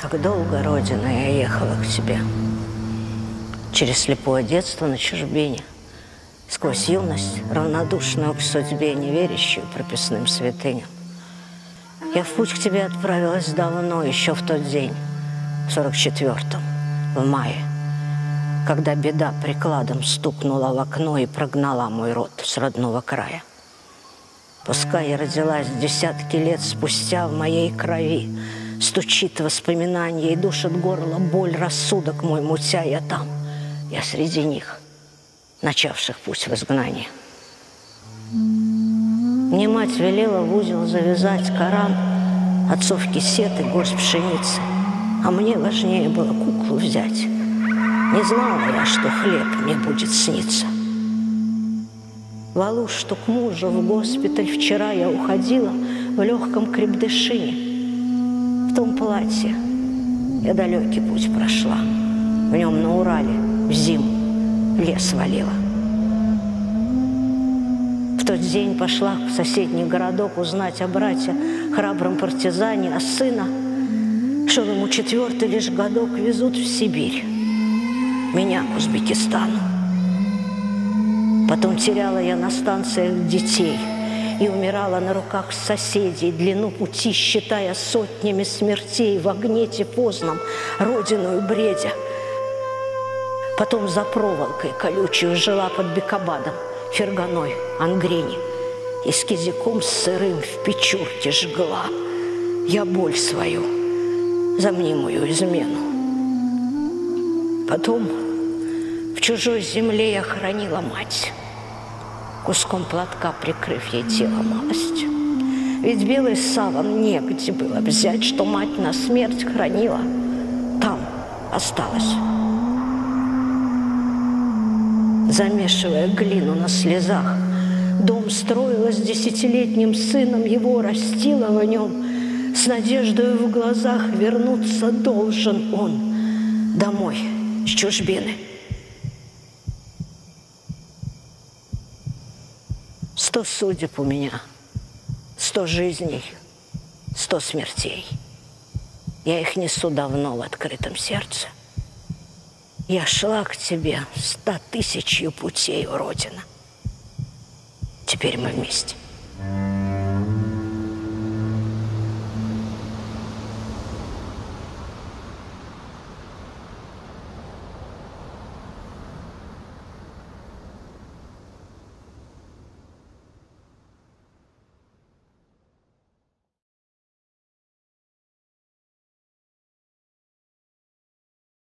Долго-долго, Родина, я ехала к тебе. Через слепое детство на чужбине. Сквозь юность, равнодушную к судьбе, не верящую прописным святыням. Я в путь к тебе отправилась давно, еще в тот день, в сорок четвертом, в мае, когда беда прикладом стукнула в окно и прогнала мой род с родного края. Пускай я родилась десятки лет спустя в моей крови, Стучит воспоминания и душит горло боль, рассудок мой мутя, я там, я среди них, начавших путь в изгнание. Мне мать велела в узел завязать Коран, отцов кисет и горсть пшеницы, а мне важнее было куклу взять. Не знала я, что хлеб мне будет сниться. Валу, что к мужу в госпиталь вчера я уходила в легком крепдышине – в том платье я далекий путь прошла. В нем на Урале в зиму лес валила. В тот день пошла в соседний городок узнать о брате, храбром партизане, а сына, что ему четвертый лишь годок везут в Сибирь. Меня к Узбекистану. Потом теряла я на станциях детей – и умирала на руках соседей, длину пути считая сотнями смертей в огне тифозном, родину бредя. Потом за проволокой колючую жила под Бекабадом, Ферганой, Ангрени, и с кизиком сырым в печурке жгла я боль свою за мнимую измену. Потом в чужой земле я хранила мать, куском платка прикрыв ей тело малость. Ведь белый саван негде было взять, что мать на смерть хранила. Там осталась. Замешивая глину на слезах, дом строила с десятилетним сыном, его растила в нем. С надеждой в глазах вернуться должен он домой с чужбины. Сто судеб у меня, сто жизней, сто смертей. Я их несу давно в открытом сердце. Я шла к тебе ста тысячью путей, Родина. Теперь мы вместе.